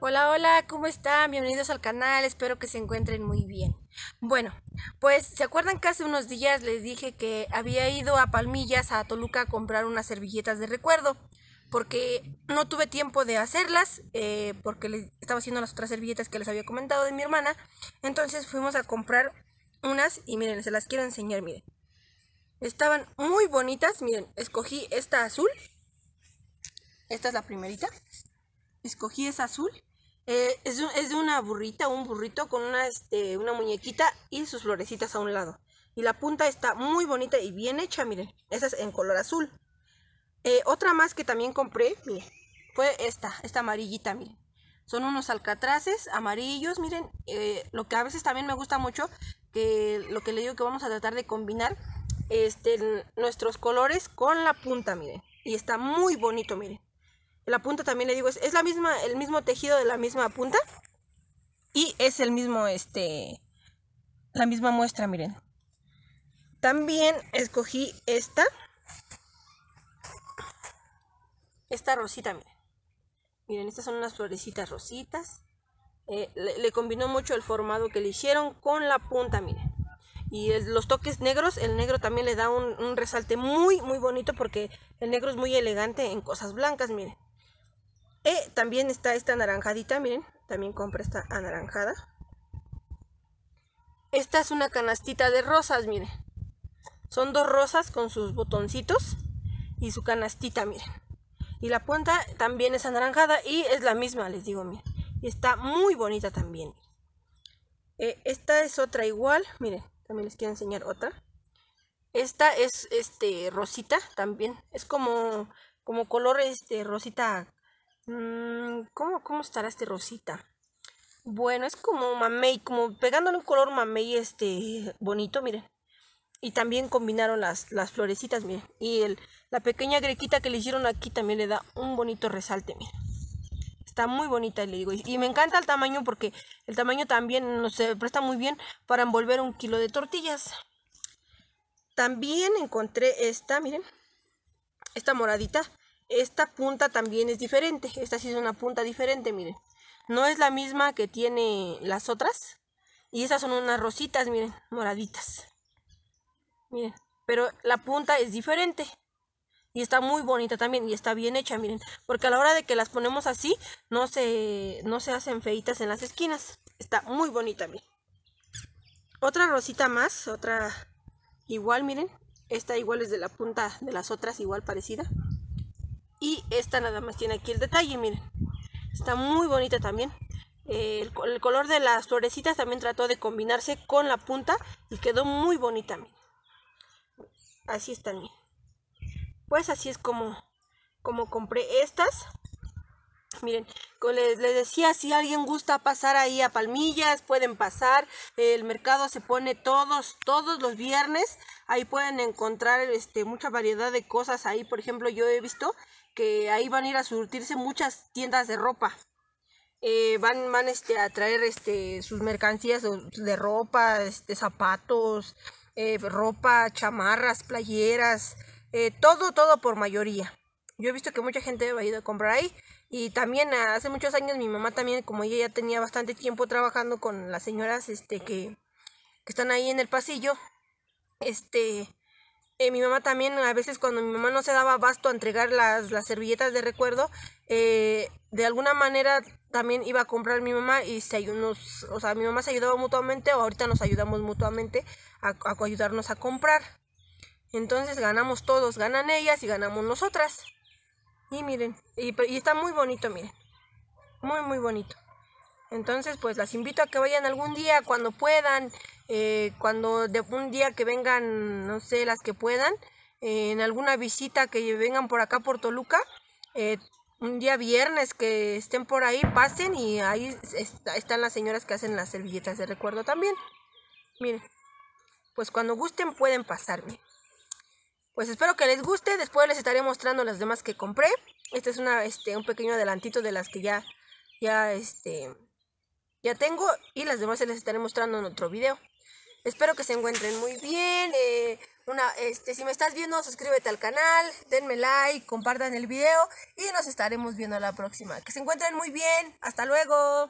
Hola, hola, ¿cómo están? Bienvenidos al canal, espero que se encuentren muy bien. Bueno, pues se acuerdan que hace unos días les dije que había ido a Palmillas, a Toluca, a comprar unas servilletas de recuerdo, porque no tuve tiempo de hacerlas, eh, porque les estaba haciendo las otras servilletas que les había comentado de mi hermana, entonces fuimos a comprar unas y miren, se las quiero enseñar, miren. Estaban muy bonitas, miren, escogí esta azul, esta es la primerita, escogí esa azul eh, es, de una burrita, un burrito con una, este, una muñequita y sus florecitas a un lado. Y la punta está muy bonita y bien hecha, miren. Esa es en color azul. Eh, otra más que también compré, miren, fue esta, esta amarillita, miren. Son unos alcatraces amarillos, miren. Eh, lo que a veces también me gusta mucho, que lo que le digo que vamos a tratar de combinar este, nuestros colores con la punta, miren. Y está muy bonito, miren. La punta también le digo, es, la misma, el mismo tejido de la misma punta. Y es el mismo, este, la misma muestra, miren. También escogí esta. Esta rosita, miren. Miren, estas son unas florecitas rositas. Eh, le, combinó mucho el formado que le hicieron con la punta, miren. Y los toques negros, el negro también le da un, un resalte muy, muy bonito porque el negro es muy elegante en cosas blancas, miren. Eh, también está esta anaranjadita, miren. También compré esta anaranjada. Esta es una canastita de rosas, miren. Son dos rosas con sus botoncitos y su canastita, miren. Y la punta también es anaranjada y es la misma, les digo, miren. Y está muy bonita también. Eh, esta es otra igual, miren. También les quiero enseñar otra. Esta es este rosita también. Es como, como color este rosita ¿cómo, ¿Cómo estará este rosita? Bueno, es como mamey, como pegándole un color mamey este bonito, miren. Y también combinaron las, las florecitas, miren. Y el, la pequeña grequita que le hicieron aquí también le da un bonito resalte, miren. Está muy bonita, le digo. Y, me encanta el tamaño porque el tamaño también se presta muy bien para envolver un kilo de tortillas. También encontré esta, miren. Esta moradita esta punta también es diferente. Esta sí es una punta diferente, miren. No es la misma que tiene las otras. Y esas son unas rositas, miren, moraditas. Miren, pero la punta es diferente. Y está muy bonita también y está bien hecha, miren. Porque a la hora de que las ponemos así, no se, no se hacen feitas en las esquinas. Está muy bonita, miren. Otra rosita más, otra igual, miren. Esta igual es de la punta de las otras, igual parecida. Y esta nada más tiene aquí el detalle, miren. Está muy bonita también. el, color de las florecitas también trató de combinarse con la punta y quedó muy bonita, miren. Así están, miren. Pues así es como, como compré estas. Miren, como les, decía, si alguien gusta pasar ahí a Palmillas, pueden pasar. El mercado se pone todos, todos los viernes. Ahí pueden encontrar este, mucha variedad de cosas. Ahí, por ejemplo, yo he visto que ahí van a ir a surtirse muchas tiendas de ropa. Eh, van, van este, a traer este, sus mercancías de ropa, este, zapatos, eh, ropa, chamarras, playeras, eh, todo, todo por mayoría. Yo he visto que mucha gente ha ido a comprar ahí. Y también hace muchos años mi mamá también, como ella ya tenía bastante tiempo trabajando con las señoras este, que, que están ahí en el pasillo, este, eh, mi mamá también, a veces cuando mi mamá no se daba abasto a entregar las, las servilletas de recuerdo, eh, de alguna manera también iba a comprar mi mamá y se nos, o sea, mi mamá se ayudaba mutuamente o ahorita nos ayudamos mutuamente a, ayudarnos a comprar. Entonces ganamos todos, ganan ellas y ganamos nosotras. Y miren, y, está muy bonito, miren. Muy, muy bonito. Entonces, pues las invito a que vayan algún día cuando puedan, eh, cuando de un día que vengan, no sé, las que puedan, eh, en alguna visita que vengan por acá por Toluca, eh, un día viernes que estén por ahí, pasen y ahí están las señoras que hacen las servilletas de recuerdo también. Miren, pues cuando gusten pueden pasarme. Pues espero que les guste, después les estaré mostrando las demás que compré. Este es una, este, un pequeño adelantito de las que ya, ya, este, ya tengo y las demás se les estaré mostrando en otro video. Espero que se encuentren muy bien. Eh, Una, este, si me estás viendo, suscríbete al canal, denme like, compartan el video y nos estaremos viendo la próxima. Que se encuentren muy bien. Hasta luego.